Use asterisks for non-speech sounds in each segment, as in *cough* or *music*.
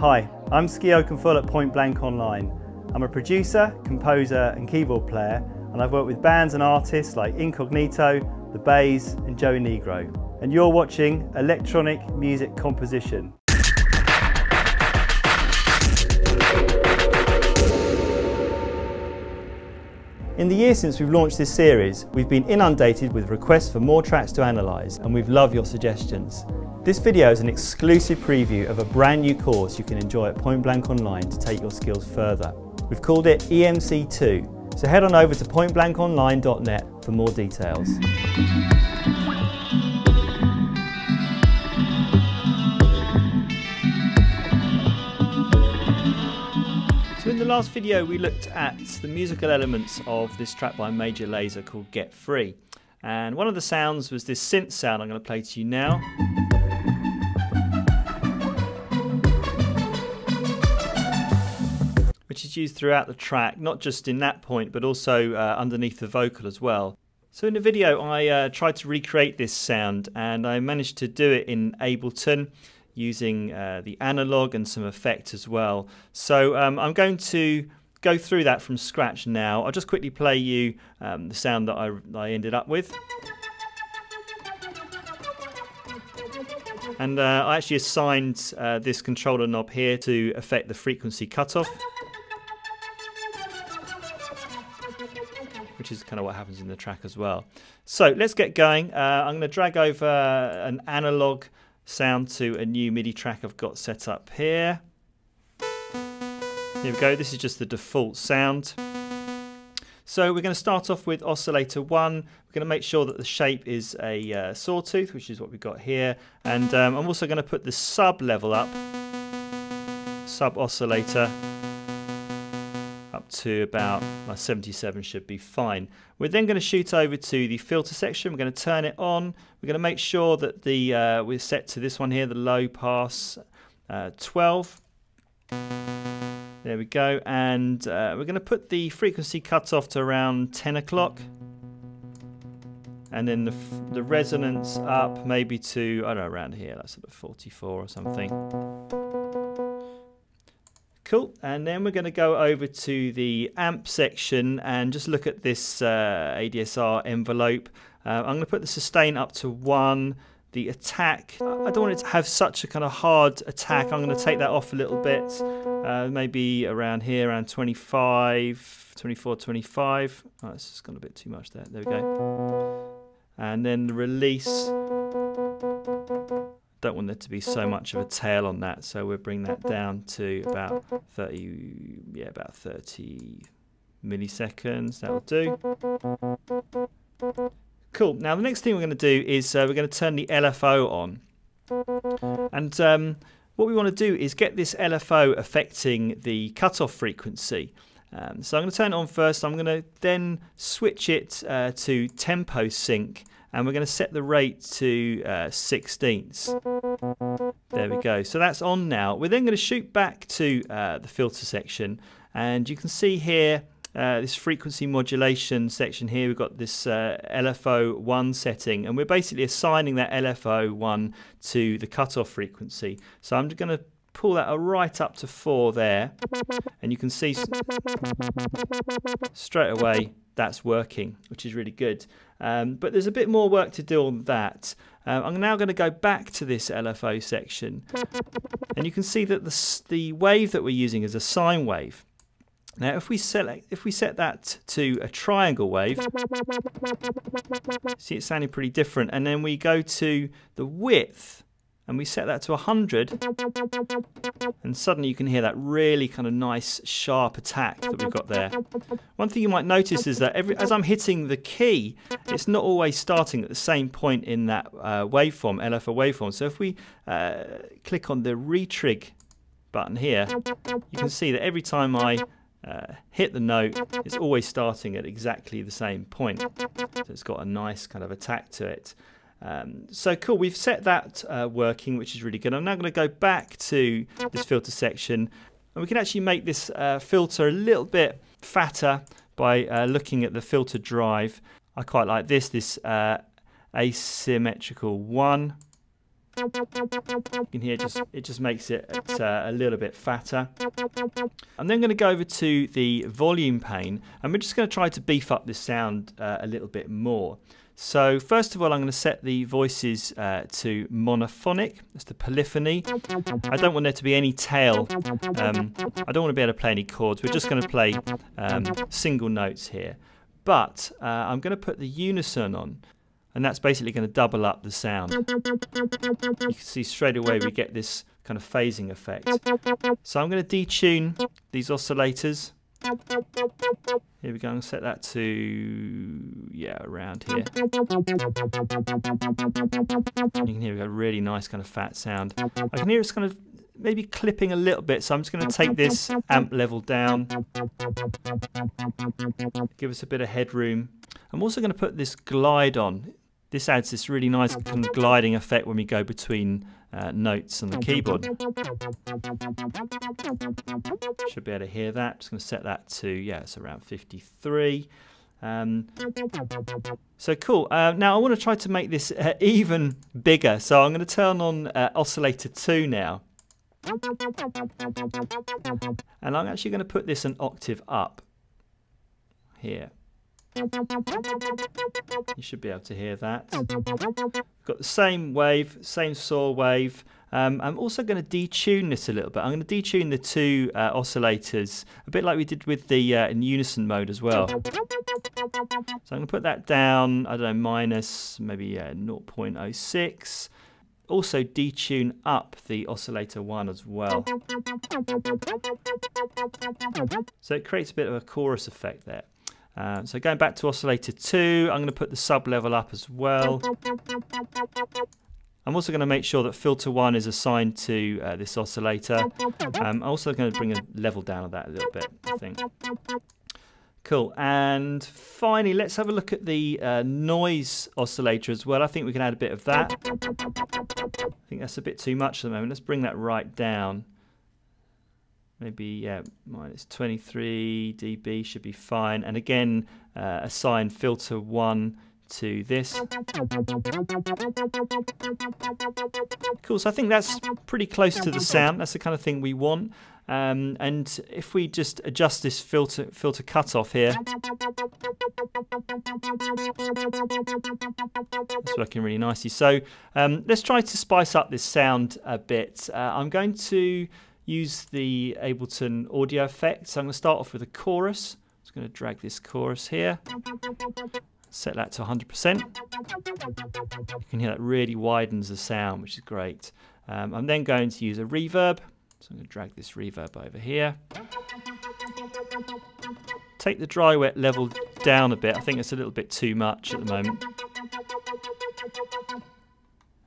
Hi, I'm Ski Oakenfull at Point Blank Online. I'm a producer, composer and keyboard player and I've worked with bands and artists like Incognito, The Bays and Joey Negro. And you're watching Electronic Music Composition. In the year since we've launched this series, we've been inundated with requests for more tracks to analyse and we've loved your suggestions. This video is an exclusive preview of a brand new course you can enjoy at Point Blank Online to take your skills further. We've called it EMC2, so head on over to pointblankonline.net for more details. Last video we looked at the musical elements of this track by Major Lazer called Get Free. And one of the sounds was this synth sound I'm going to play to you now. which is used throughout the track, not just in that point, but also uh, underneath the vocal as well. So in the video, I uh, tried to recreate this sound, and I managed to do it in Ableton using uh, the analog and some effect as well. So um, I'm going to go through that from scratch now. I'll just quickly play you um, the sound that I, I ended up with. And uh, I actually assigned uh, this controller knob here to affect the frequency cutoff. which is kind of what happens in the track as well. So let's get going. Uh, I'm going to drag over an analog sound to a new MIDI track I've got set up here. Here we go, this is just the default sound. So we're going to start off with oscillator 1. We're going to make sure that the shape is a uh, sawtooth, which is what we've got here. And um, I'm also going to put the sub level up, sub oscillator to about my 77 should be fine. We're then going to shoot over to the filter section. We're going to turn it on. We're going to make sure that the uh, we're set to this one here, the low pass uh, 12. There we go. And uh, we're going to put the frequency cutoff to around 10 o'clock. And then the, the resonance up maybe to, I don't know, around here, like sort of 44 or something. Cool, and then we're going to go over to the amp section and just look at this uh, ADSR envelope. Uh, I'm going to put the sustain up to 1, the attack, I don't want it to have such a kind of hard attack, I'm going to take that off a little bit, uh, maybe around here, around 25, 24, 25. Oh, it's just gone a bit too much there, there we go. And then the release, there to be so much of a tail on that. So we'll bring that down to about 30 yeah about 30 milliseconds. That'll do. Cool. Now the next thing we're going to do is uh, we're going to turn the LFO on. And um, what we want to do is get this LFO affecting the cutoff frequency. Um, so I'm going to turn it on first. I'm going to then switch it uh, to tempo sync and we're going to set the rate to uh, sixteenths. There we go. So that's on now. We're then going to shoot back to uh, the filter section and you can see here uh, this frequency modulation section here we've got this uh, LFO 1 setting and we're basically assigning that LFO 1 to the cutoff frequency so I'm just going to pull that right up to 4 there and you can see straight away that's working, which is really good. Um, but there's a bit more work to do on that. Um, I'm now going to go back to this LFO section, and you can see that the, the wave that we're using is a sine wave. Now, if we select, if we set that to a triangle wave, see it's sounding pretty different, and then we go to the width, and we set that to 100 and suddenly you can hear that really kind of nice sharp attack that we've got there. One thing you might notice is that every, as I'm hitting the key it's not always starting at the same point in that uh, waveform, LFO waveform. So if we uh, click on the retrig button here you can see that every time I uh, hit the note, it's always starting at exactly the same point. So it's got a nice kind of attack to it. Um, so cool, we've set that uh, working, which is really good. I'm now going to go back to this filter section and we can actually make this uh, filter a little bit fatter by uh, looking at the filter drive. I quite like this, this uh, asymmetrical one. You can hear just it just makes it uh, a little bit fatter. I'm then going to go over to the volume pane and we're just going to try to beef up this sound uh, a little bit more. So first of all, I'm going to set the voices uh, to monophonic. That's the polyphony. I don't want there to be any tail. Um, I don't want to be able to play any chords. We're just going to play um, single notes here. But uh, I'm going to put the unison on and that's basically going to double up the sound. You can see straight away we get this kind of phasing effect. So I'm going to detune these oscillators. Here we go, to set that to, yeah, around here. You can hear a really nice kind of fat sound. I can hear it's kind of maybe clipping a little bit, so I'm just going to take this amp level down. Give us a bit of headroom. I'm also going to put this glide on. This adds this really nice kind of gliding effect when we go between uh, notes on the keyboard. Should be able to hear that. Just going to set that to, yeah, it's around 53. Um, so cool. Uh, now I want to try to make this uh, *laughs* even bigger. So I'm going to turn on uh, oscillator 2 now. And I'm actually going to put this an octave up here. You should be able to hear that. Got the same wave, same saw wave. Um, I'm also going to detune this a little bit. I'm going to detune the two uh, oscillators, a bit like we did with the uh, in unison mode as well. So I'm going to put that down, I don't know, minus maybe uh, 0.06. Also detune up the oscillator 1 as well. So it creates a bit of a chorus effect there. Uh, so going back to oscillator 2, I'm going to put the sub level up as well. I'm also going to make sure that filter 1 is assigned to uh, this oscillator. Um, I'm also going to bring a level down of that a little bit, I think. Cool. And finally, let's have a look at the uh, noise oscillator as well. I think we can add a bit of that. I think that's a bit too much at the moment. Let's bring that right down maybe yeah minus 23 dB should be fine. And again uh, assign filter 1 to this. Cool so I think that's pretty close to the sound. That's the kind of thing we want. Um, and if we just adjust this filter filter cutoff here. It's working really nicely. So um, let's try to spice up this sound a bit. Uh, I'm going to use the Ableton audio effect. So I'm going to start off with a chorus. I'm just going to drag this chorus here. Set that to 100%. You can hear that really widens the sound, which is great. Um, I'm then going to use a reverb. So I'm going to drag this reverb over here. Take the dry wet level down a bit. I think it's a little bit too much at the moment.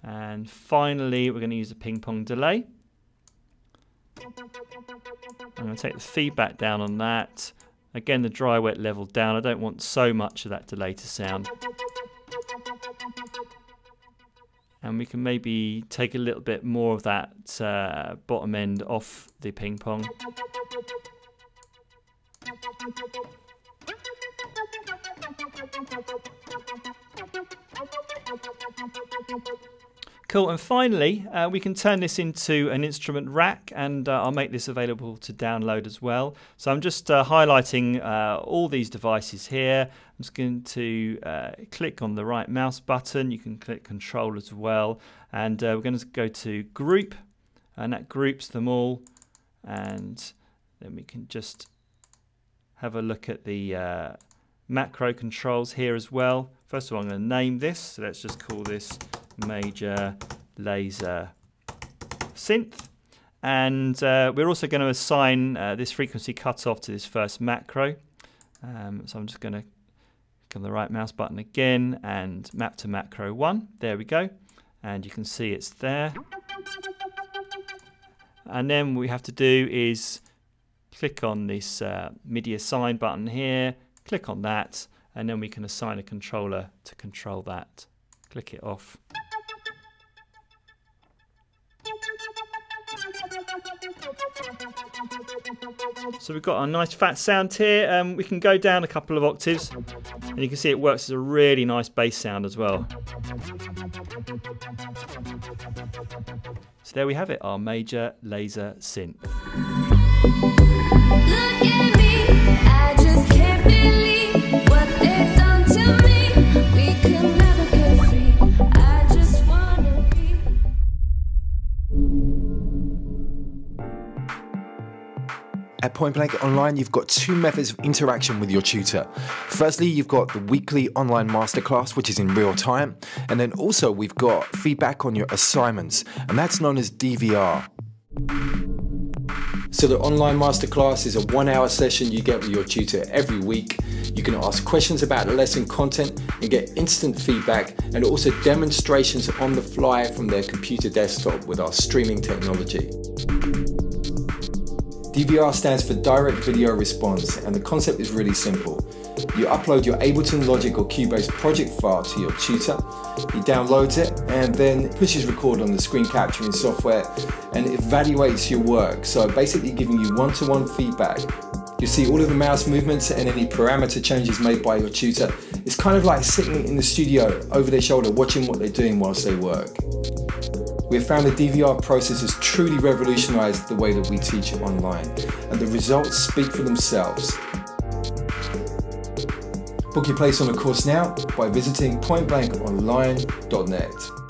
And finally, we're going to use a ping pong delay. I'm going to take the feedback down on that. Again, the dry wet level down. I don't want so much of that delay to sound. And we can maybe take a little bit more of that uh, bottom end off the ping pong. Cool, and finally, uh, we can turn this into an instrument rack, and uh, I'll make this available to download as well. So I'm just uh, highlighting uh, all these devices here. I'm just going to uh, click on the right mouse button. You can click Control as well, and uh, we're going to go to Group, and that groups them all, and then we can just have a look at the macro controls here as well. First of all, I'm going to name this, so let's just call this Major Lazer synth. And uh, we're also going to assign uh, this frequency cutoff to this first macro. Um, so I'm just going to click on the right mouse button again and map to macro 1. There we go. And you can see it's there. And then what we have to do is click on this uh, MIDI assign button here, click on that, and then we can assign a controller to control that. Click it off. So we've got a nice fat sound here. Um, we can go down a couple of octaves and you can see it works as a really nice bass sound as well. So there we have it, our Major Lazer synth. Point Blank Online, you've got two methods of interaction with your tutor. Firstly, you've got the weekly online masterclass, which is in real time, and then also we've got feedback on your assignments, and that's known as DVR. So the online masterclass is a one hour session you get with your tutor every week. You can ask questions about lesson content and get instant feedback and also demonstrations on the fly from their computer desktop with our streaming technology. DVR stands for Direct Video Response, and the concept is really simple. You upload your Ableton Logic or Cubase project file to your tutor, he downloads it and then pushes record on the screen capturing software and evaluates your work, so basically giving you one-to-one -one feedback. You see all of the mouse movements and any parameter changes made by your tutor. It's kind of like sitting in the studio over their shoulder watching what they're doing whilst they work. We have found the DVR process has truly revolutionized the way that we teach it online, and the results speak for themselves. Book your place on a course now by visiting pointblankonline.net.